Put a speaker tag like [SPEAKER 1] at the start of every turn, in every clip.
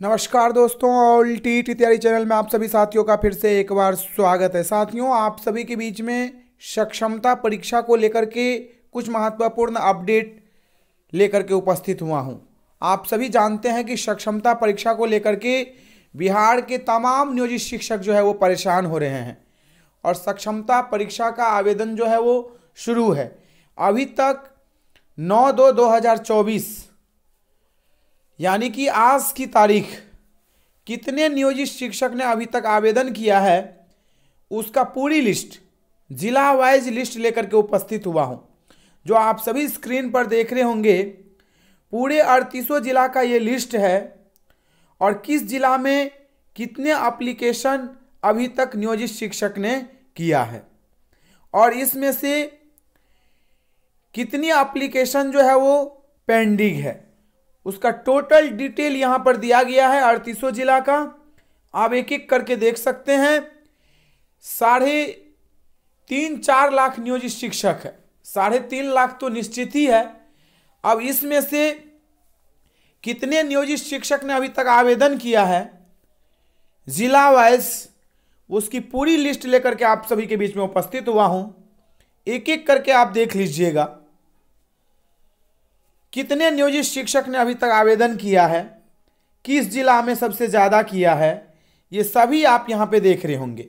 [SPEAKER 1] नमस्कार दोस्तों, all T T तैयारी चैनल में आप सभी साथियों का फिर से एक बार स्वागत है। साथियों, आप सभी के बीच में सक्षमता परीक्षा को लेकर के कुछ महत्वपूर्ण अपडेट लेकर के उपस्थित हुआ हूँ। आप सभी जानते हैं कि सक्षमता परीक्षा को लेकर के बिहार के तमाम नियोजित शिक्षक जो है वो परेशान हो रहे हैं और सक्षमता परीक्षा का आवेदन जो है वो शुरू है। अभी तक नौ दो दो हज़ार चौबीस यानी कि आज की तारीख, कितने नियोजित शिक्षक ने अभी तक आवेदन किया है, उसका पूरी लिस्ट, जिला वाइज लिस्ट लेकर के उपस्थित हुआ हूँ। जो आप सभी स्क्रीन पर देख रहे होंगे, पूरे अड़तीसों जिला का ये लिस्ट है और किस जिला में कितने अप्लीकेशन अभी तक नियोजित शिक्षक ने किया है। और इसमें से कितनी एप्लीकेशन जो है वो पेंडिंग है। उसका टोटल डिटेल यहाँ पर दिया गया है अड़तीसों जिला का। आप एक एक करके देख सकते हैं। साढ़े तीन चार लाख नियोजित शिक्षक है। साढ़े तीन लाख तो निश्चित ही है। अब इसमें से कितने नियोजित शिक्षक ने अभी तक आवेदन किया है? जिला वाइज उसकी पूरी लिस्ट लेकर के आप सभी के बीच में उपस्थित हुआ हूँ। एक एक करके आप देख लीजिएगा। कितने नियोजित शिक्षक ने अभी तक आवेदन किया है? किस जिला में सबसे ज़्यादा किया है? ये सभी आप यहाँ पे देख रहे होंगे।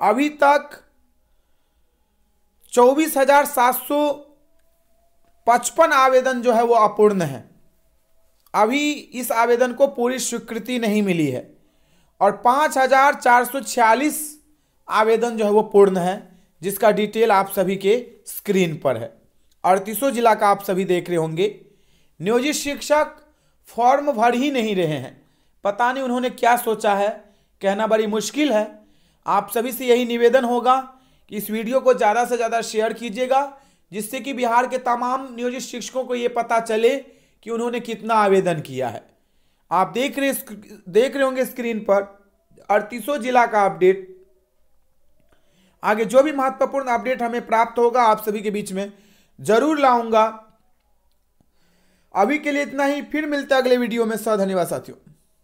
[SPEAKER 1] अभी तक चौबीस हज़ार सात सौ पचपन आवेदन जो है वो अपूर्ण है। अभी इस आवेदन को पूरी स्वीकृति नहीं मिली है। और पाँच हज़ार चार सौ छियालीस आवेदन जो है वो पूर्ण है, जिसका डिटेल आप सभी के स्क्रीन पर है। अड़तीसों जिला का आप सभी देख रहे होंगे। नियोजित शिक्षक फॉर्म भर ही नहीं रहे हैं। पता नहीं उन्होंने क्या सोचा है। कहना बड़ी मुश्किल है। आप सभी से यही निवेदन होगा कि इस वीडियो को ज़्यादा से ज़्यादा शेयर कीजिएगा, जिससे कि बिहार के तमाम नियोजित शिक्षकों को ये पता चले कि उन्होंने कितना आवेदन किया है। आप देख रहे देख रहे होंगे स्क्रीन पर अड़तीसों जिला का अपडेट। आगे जो भी महत्वपूर्ण अपडेट हमें प्राप्त होगा आप सभी के बीच में ज़रूर लाऊँगा। अभी के लिए इतना ही। फिर मिलता है अगले वीडियो में। सौ धन्यवाद साथियों।